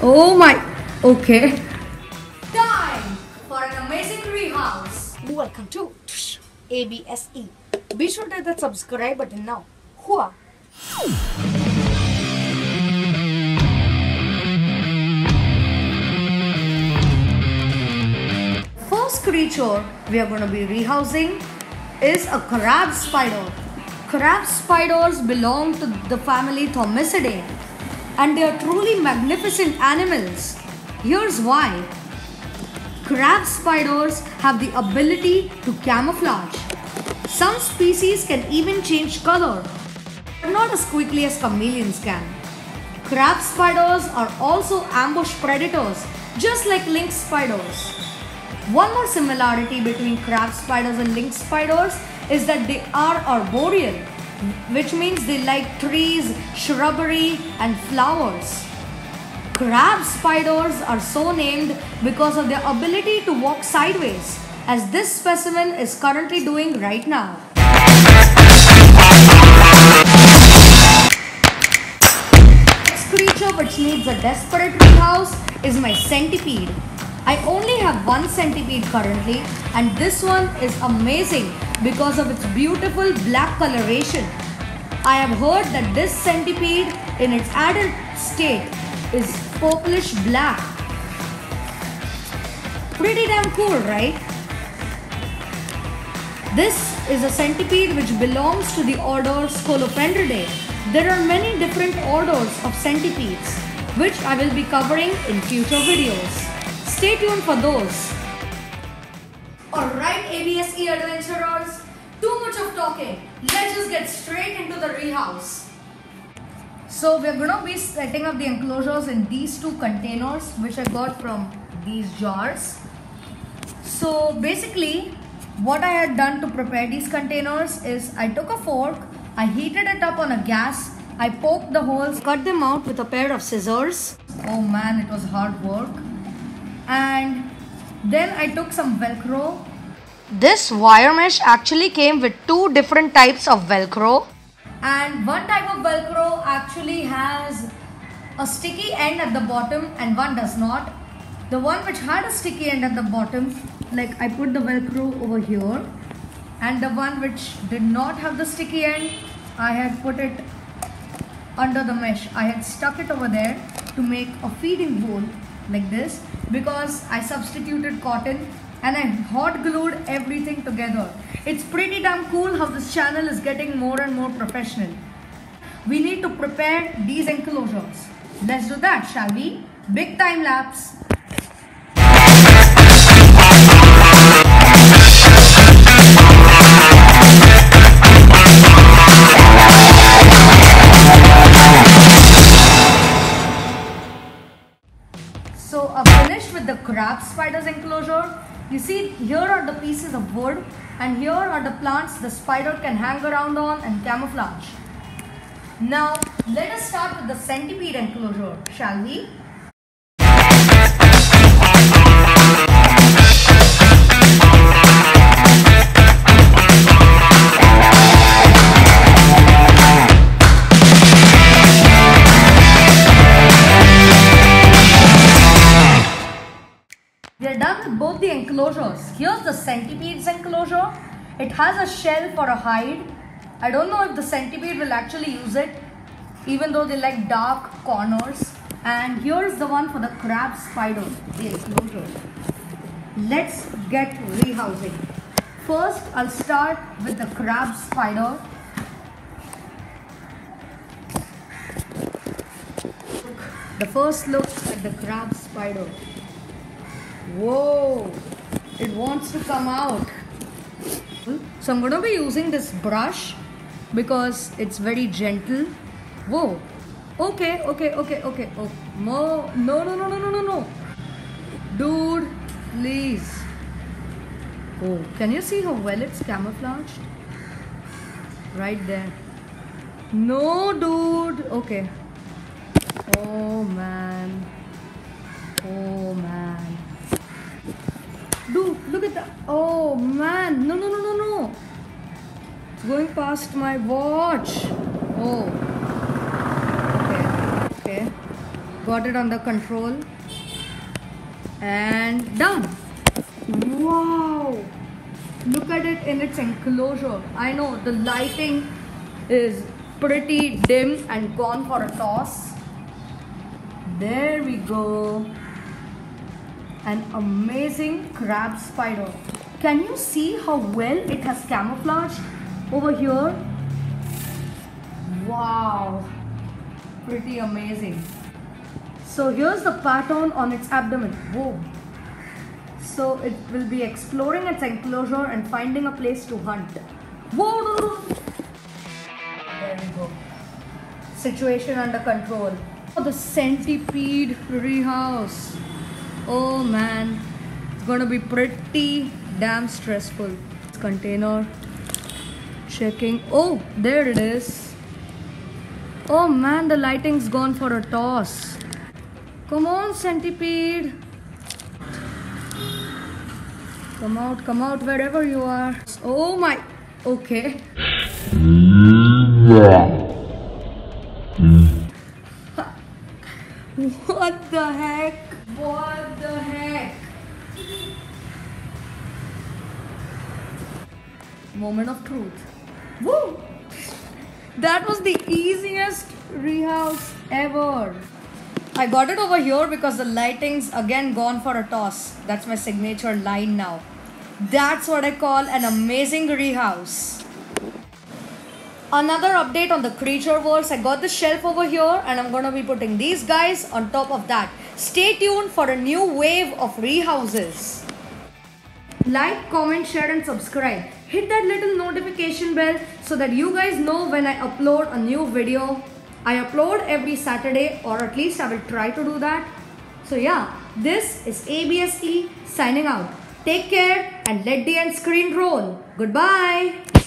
Oh my. Okay. Time for an amazing tree house. Welcome to ABSE. Be sure to hit that subscribe button now. Hua. First creature we are going to be rehousing is a crab spider. Crab spiders belong to the family Thomisidae and they are truly magnificent animals. Here's why. Crab spiders have the ability to camouflage. Some species can even change color, but not as quickly as chameleons can. Crab spiders are also ambush predators, just like lynx spiders. One more similarity between crab spiders and lynx spiders is that they are arboreal, which means they like trees, shrubbery, and flowers. Crab spiders are so named because of their ability to walk sideways, as this specimen is currently doing right now. Next creature which needs a desperate house is my centipede. I only have one centipede currently and this one is amazing because of its beautiful black coloration. I have heard that this centipede in its adult state is purplish black. Pretty damn cool, right? This is a centipede which belongs to the order Scolopendridae. There are many different orders of centipedes, which I will be covering in future videos. Stay tuned for those. ABSE adventurers, too much of talking. Let's just get straight into the rehouse. So we're gonna be setting up the enclosures in these two containers, which I got from these jars. So basically, what I had done to prepare these containers is I took a fork, I heated it up on a gas, I poked the holes, cut them out with a pair of scissors. Oh man, it was hard work. And then I took some Velcro. This wire mesh actually came with two different types of Velcro. And one type of Velcro actually has a sticky end at the bottom and one does not. The one which had a sticky end at the bottom, like I put the Velcro over here. And the one which did not have the sticky end, I had put it under the mesh. I had stuck it over there to make a feeding bowl like this because I substituted cotton and I hot glued everything together. It's pretty damn cool how this channel is getting more and more professional. We need to prepare these enclosures. Let's do that, shall we? Big time lapse. So finished with the crab spiders enclosure. You see here are the pieces of wood and here are the plants the spider can hang around on and camouflage. Now let us start with the centipede enclosure, shall we? Enclosure. It has a shell for a hide. I don't know if the centipede will actually use it, even though they like dark corners. And here's the one for the crab spider, the enclosure. Let's get rehousing. First, I'll start with the crab spider. The first look at the crab spider. Whoa, it wants to come out. So I'm going to be using this brush because it's very gentle. Whoa. Okay, okay, okay, okay. Oh, no, no, no, no, no, no, no. Dude, please. Oh, can you see how well it's camouflaged? Right there. No, dude. Okay. Oh, man. Oh, man. Dude, look at that. Oh, man. No, no, no, no, no. Going past my watch. Oh. Okay. Okay. got it under control and done wow look at it in its enclosure i know the lighting is pretty dim and gone for a toss there we go an amazing crab spider can you see how well it has camouflaged over here wow pretty amazing so here's the pattern on its abdomen. Whoa. So it will be exploring its enclosure and finding a place to hunt. Whoa. There we go. Situation under control. Oh, the centipede rehouse. Oh man. It's gonna be pretty damn stressful. Container. Checking. Oh, there it is. Oh man, the lighting's gone for a toss. Come on, centipede. Come out, come out wherever you are. Oh my. Okay. what the heck? What the heck? Moment of truth. Woo! That was the easiest rehouse ever. I got it over here because the lighting's again gone for a toss. That's my signature line now. That's what I call an amazing rehouse. Another update on the Creatureverse. I got the shelf over here and I'm gonna be putting these guys on top of that. Stay tuned for a new wave of rehouses. Like, comment, share and subscribe. Hit that little notification bell so that you guys know when I upload a new video. I upload every Saturday or at least I will try to do that. So yeah, this is ABSE signing out. Take care and let the end screen roll. Goodbye.